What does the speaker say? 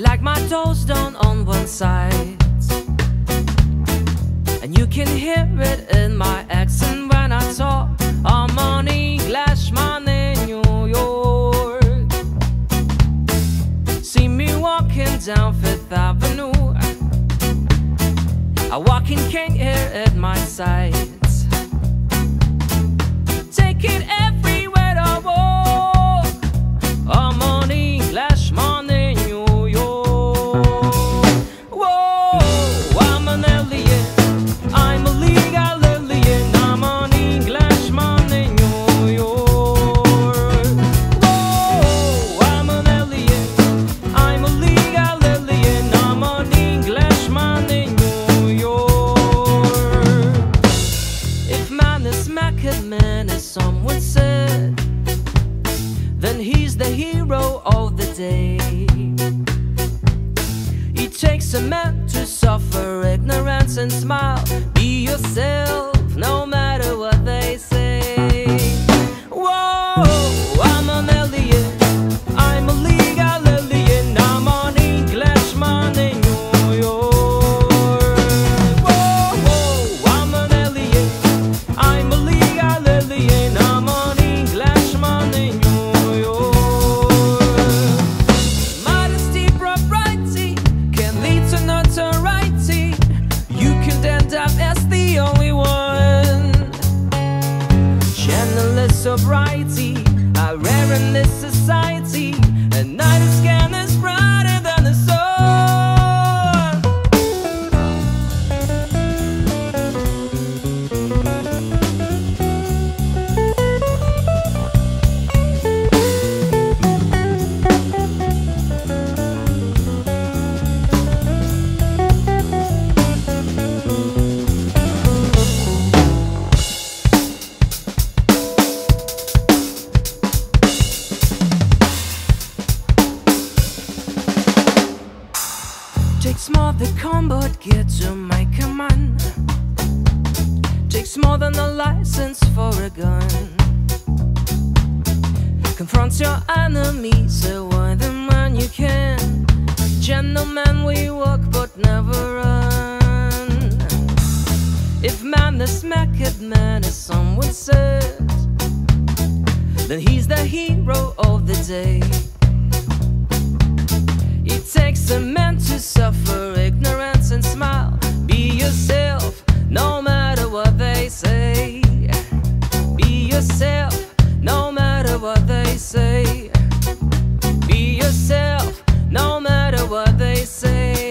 like my toes down on one side. And you can hear it in my accent when I talk. I'm in New York. See me walking down Fifth Avenue. A walking king here at my side. Take it. Man, as someone said, then he's the hero of the day. It takes a man to suffer ignorance and smile. Be yourself, no sobriety are rare in this society. More than combat gear to a man. Takes more than a license for a gun. Confront your enemies, so why the man you can. Gentlemen, we walk but never run. If naked, man, as someone said, then he's the hero of the day. It takes a man to suffer yourself, no matter what they say. Be yourself, no matter what they say.